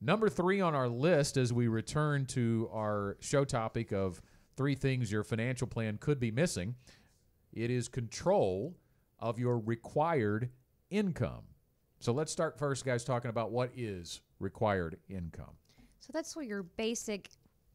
Number three on our list as we return to our show topic of three things your financial plan could be missing it is control of your required income. So let's start first, guys, talking about what is required income. So that's what your basic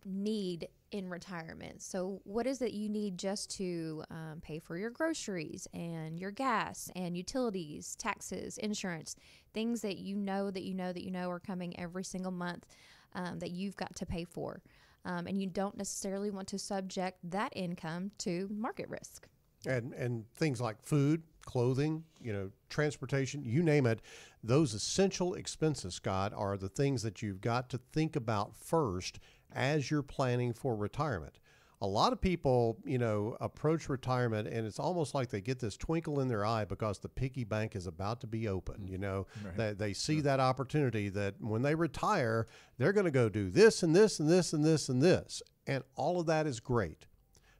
need in retirement. So, what is it you need just to um, pay for your groceries and your gas and utilities, taxes, insurance, things that you know that you know that you know are coming every single month um, that you've got to pay for? Um, and you don't necessarily want to subject that income to market risk. And, and things like food, clothing, you know, transportation, you name it, those essential expenses, Scott, are the things that you've got to think about first as you're planning for retirement. A lot of people, you know, approach retirement and it's almost like they get this twinkle in their eye because the piggy bank is about to be open. Mm. You know, right. they, they see that opportunity that when they retire, they're going to go do this and this and this and this and this. And all of that is great.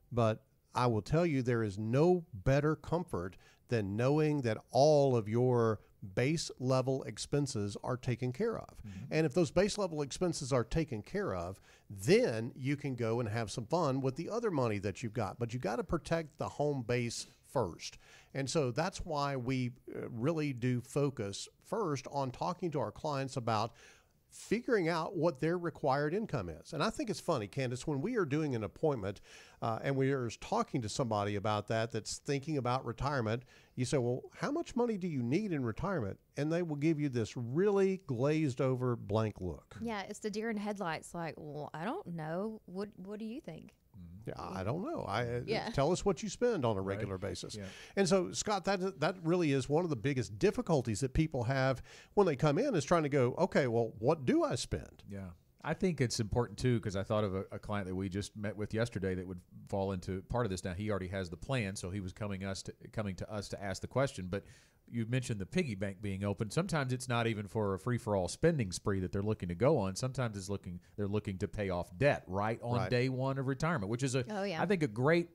But I will tell you, there is no better comfort than knowing that all of your base level expenses are taken care of. Mm-hmm. And if those base level expenses are taken care of, then you can go and have some fun with the other money that you've got. But you got to protect the home base first. And so that's why we uh, really do focus first on talking to our clients about figuring out what their required income is. And I think it's funny, Candace, when we are doing an appointment uh, and we are talking to somebody about that that's thinking about retirement, you say, Well, how much money do you need in retirement? And they will give you this really glazed over blank look. Yeah, it's the deer in headlights like, Well, I don't know. What, what do you think? Yeah, I don't know. I uh, yeah. tell us what you spend on a regular right. basis. Yeah. And so, Scott, that that really is one of the biggest difficulties that people have when they come in is trying to go, okay, well, what do I spend? Yeah. I think it's important too because I thought of a, a, client that we just met with yesterday that would fall into part of this. Now he already has the plan, so he was coming us to coming to us to ask the question. But you mentioned the piggy bank being open. Sometimes it's not even for a free for all spending spree that they're looking to go on. Sometimes it's looking they're looking to pay off debt right on right. day one of retirement, which is a oh, yeah. I think a great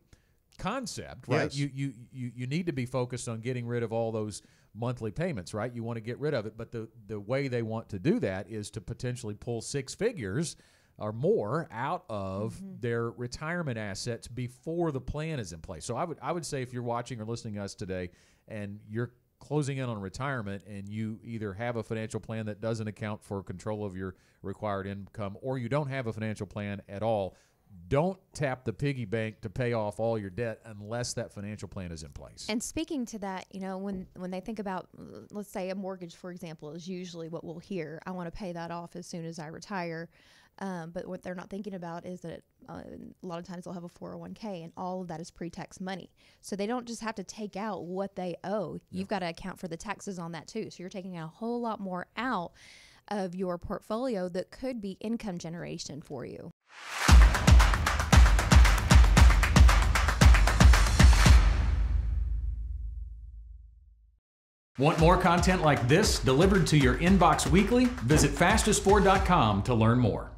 concept. Right, yes. you, you you you need to be focused on getting rid of all those monthly payments, right? You want to get rid of it, but the the way they want to do that is to potentially pull six figures or more out of mm-hmm. their retirement assets before the plan is in place. So I would I would say if you're watching or listening to us today and you're closing in on retirement and you either have a financial plan that doesn't account for control of your required income or you don't have a financial plan at all, don't tap the piggy bank to pay off all your debt unless that financial plan is in place. And speaking to that, you know, when when they think about let's say a mortgage for example is usually what we'll hear, I want to pay that off as soon as I retire. Um, but what they're not thinking about is that uh, a lot of times they'll have a 401k and all of that is pre tax money. So they don't just have to take out what they owe. You've got to account for the taxes on that too. So you're taking a whole lot more out of your portfolio that could be income generation for you. Want more content like this delivered to your inbox weekly? Visit fastest4.com to learn more.